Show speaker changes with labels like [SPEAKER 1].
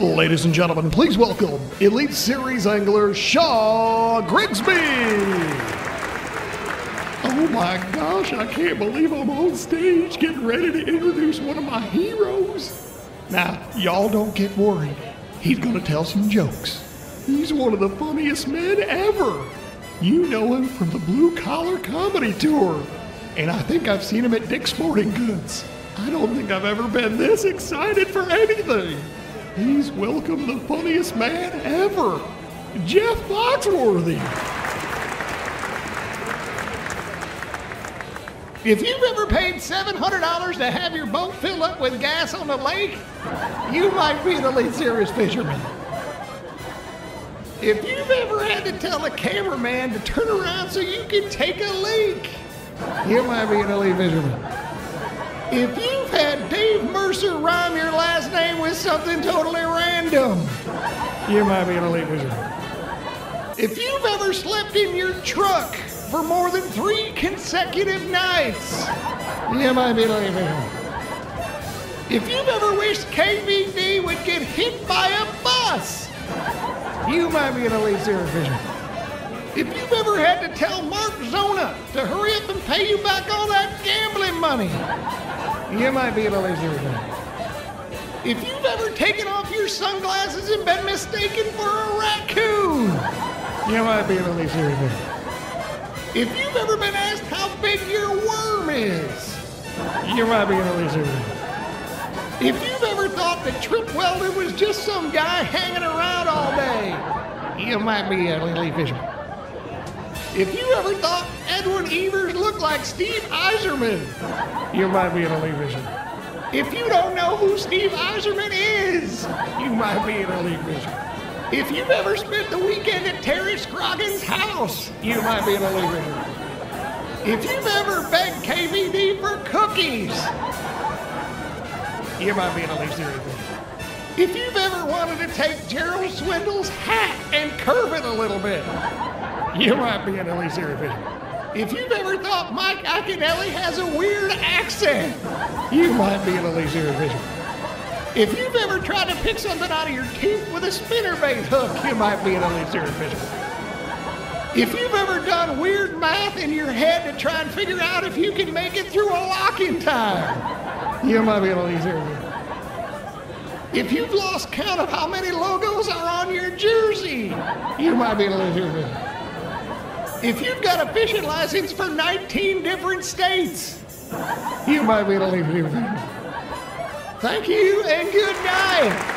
[SPEAKER 1] Ladies and gentlemen, please welcome Elite Series angler Shaw Grigsby. Oh my gosh, I can't believe I'm on stage getting ready to introduce one of my heroes. Now, y'all don't get worried. He's gonna tell some jokes. He's one of the funniest men ever. You know him from the Blue Collar Comedy Tour. And I think I've seen him at Dick's Sporting Goods. I don't think I've ever been this excited for anything. He's welcome the funniest man ever, Jeff Foxworthy. If you've ever paid $700 to have your boat filled up with gas on the lake, you might be an elite Series fisherman. If you've ever had to tell a cameraman to turn around so you can take a leak, you might be an elite fisherman. If you've Mercer rhyme your last name with something totally random, you might be an elite fisherman. If you've ever slept in your truck for more than three consecutive nights, you might be an elite fisherman. If you've ever wished KVD would get hit by a bus, you might be an elite Series fisherman. If you've ever had to tell Mark Zona to hurry up and pay you back all that gambling money, you might be an elite Series fisherman. If you've ever taken off your sunglasses and been mistaken for a raccoon, you might be an elite Series fisherman. If you've ever been asked how big your worm is, you might be an elite Series fisherman. If you've ever thought that Trip Weldon was just some guy hanging around all day, you might be an elite fisherman. If you ever thought Edwin Evers looked like Steve Eiserman, you might be an elite fisherman. If you don't know who Steve Eiserman is, you might be an elite fisherman. If you've ever spent the weekend at Terry Scroggins' house, you might be an elite fisherman. If you've ever begged KVD for cookies, you might be an fisherman. If you've ever wanted to take Gerald Swindle's hat and curve it a little bit, you might be an fisherman. If you've ever thought Mike Iaconelli has a weird accent, you might be an elite Series fisherman. If you've ever tried to pick something out of your teeth with a spinnerbait hook, you might be an elite Series fisherman. If you've ever done weird math in your head to try and figure out if you can make it through a locking time, you might be an elite fisherman. If you've lost count of how many logos are on your jersey, you might be an elite fisherman. If you've got a fishing license for 19 different states, you might be an elite fisherman. Thank you and good night.